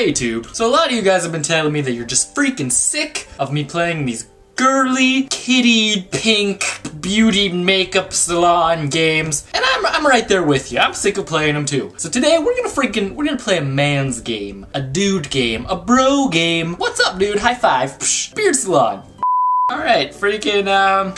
Hey Tube. So a lot of you guys have been telling me that you're just freaking sick of me playing these girly, kitty, pink, beauty makeup salon games. And I'm, I'm right there with you. I'm sick of playing them too. So today we're gonna freaking, we're gonna play a man's game. A dude game. A bro game. What's up, dude? High five. Psh, beard salon. Alright, freaking, um,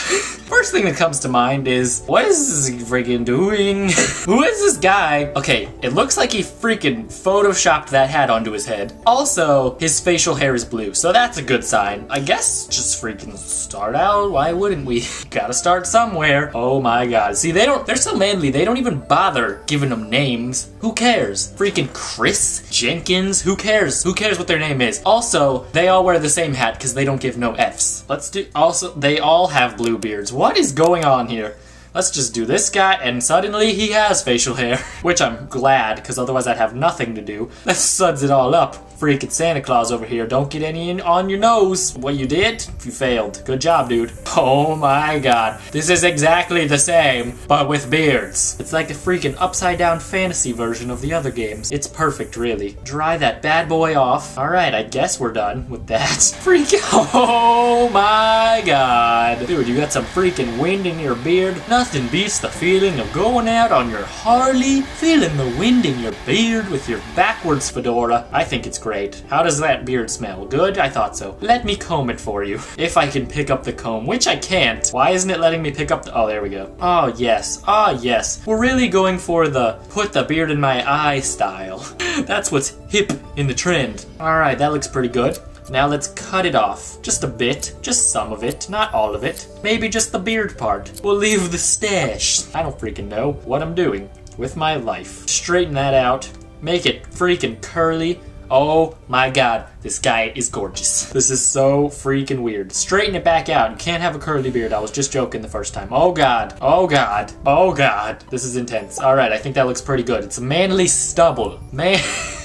first thing that comes to mind is, what is this freaking doing? Who is this guy? Okay, it looks like he freaking photoshopped that hat onto his head. Also, his facial hair is blue, so that's a good sign. I guess just freaking start out, why wouldn't we? Gotta start somewhere. Oh my god. See, they don't, they're so manly, they don't even bother giving them names. Who cares? Freaking Chris Jenkins? Who cares? Who cares what their name is? Also, they all wear the same hat because they don't give no Fs. Let's do also, they all have blue beards. What is going on here? Let's just do this guy, and suddenly he has facial hair. Which I'm glad, because otherwise I'd have nothing to do. That suds it all up. Freaking Santa Claus over here, don't get any on your nose. What you did? You failed. Good job, dude. Oh my god. This is exactly the same, but with beards. It's like the freaking upside down fantasy version of the other games. It's perfect, really. Dry that bad boy off. Alright, I guess we're done with that. Freaking, oh my god. Dude, you got some freaking wind in your beard. Nothing beats the feeling of going out on your Harley, feeling the wind in your beard with your backwards fedora. I think it's great. How does that beard smell? Good? I thought so. Let me comb it for you. If I can pick up the comb, which I can't. Why isn't it letting me pick up the- oh, there we go. Oh, yes. Ah, yes. We're really going for the put the beard in my eye style. That's what's hip in the trend. Alright, that looks pretty good. Now let's cut it off. Just a bit. Just some of it. Not all of it. Maybe just the beard part. We'll leave the stash. I don't freaking know what I'm doing with my life. Straighten that out. Make it freaking curly. Oh my god, this guy is gorgeous. This is so freaking weird. Straighten it back out. You can't have a curly beard. I was just joking the first time. Oh god. Oh god. Oh god. This is intense. Alright, I think that looks pretty good. It's a manly stubble. Man.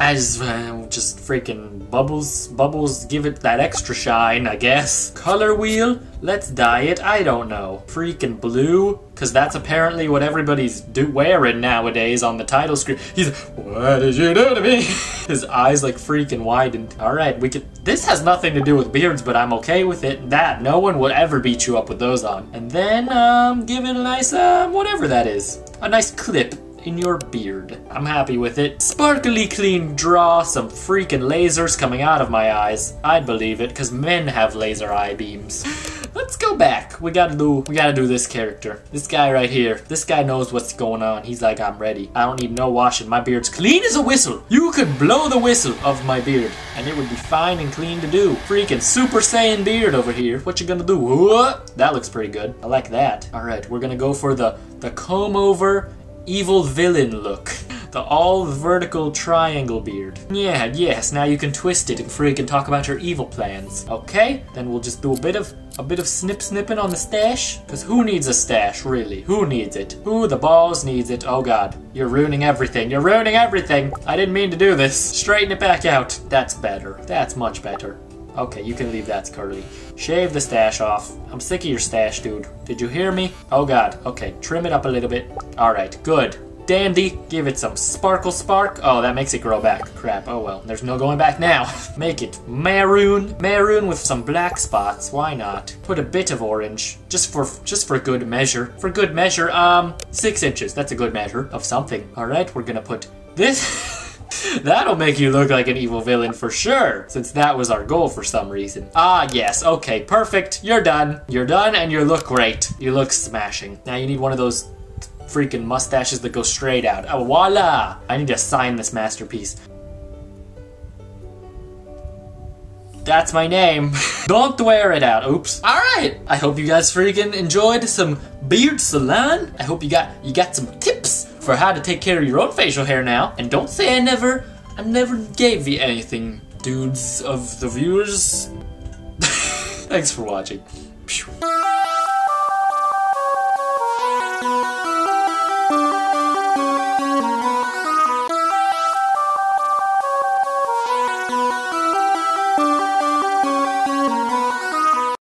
I just, uh, just freaking bubbles, bubbles give it that extra shine, I guess. Color wheel, let's dye it, I don't know. Freaking blue, because that's apparently what everybody's do wearing nowadays on the title screen. He's, what did you do to me? His eyes like freaking widened. All right, we could, this has nothing to do with beards, but I'm okay with it. That, no one will ever beat you up with those on. And then, um, give it a nice, um, whatever that is. A nice clip in your beard. I'm happy with it. Sparkly clean draw, some freaking lasers coming out of my eyes. I'd believe it, because men have laser eye beams. Let's go back. We gotta do we gotta do this character. This guy right here. This guy knows what's going on. He's like, I'm ready. I don't need no washing. My beard's clean as a whistle. You could blow the whistle of my beard, and it would be fine and clean to do. Freaking Super Saiyan beard over here. What you gonna do? What? That looks pretty good. I like that. Alright, we're gonna go for the the comb over evil villain look. The all vertical triangle beard. Yeah, yes, now you can twist it and freaking talk about your evil plans. Okay, then we'll just do a bit of a bit of snip snipping on the stash. Cause who needs a stash, really? Who needs it? Who the balls needs it? Oh god. You're ruining everything. You're ruining everything. I didn't mean to do this. Straighten it back out. That's better. That's much better. Okay, you can leave that curly. Shave the stash off. I'm sick of your stash, dude. Did you hear me? Oh god. Okay, trim it up a little bit. Alright, good. Dandy, give it some sparkle spark. Oh, that makes it grow back. Crap, oh well. There's no going back now. Make it maroon. Maroon with some black spots. Why not? Put a bit of orange. Just for just for good measure. For good measure, um, six inches. That's a good measure of something. Alright, we're gonna put this. That'll make you look like an evil villain for sure, since that was our goal for some reason. Ah, yes, okay, perfect. You're done. You're done and you look great. You look smashing. Now you need one of those freaking mustaches that go straight out. Oh, voila! I need to sign this masterpiece. That's my name. Don't wear it out. Oops. Alright. I hope you guys freaking enjoyed some beard salon. I hope you got you got some tips for how to take care of your own facial hair now. And don't say I never I never gave you anything, dudes of the viewers. Thanks for watching.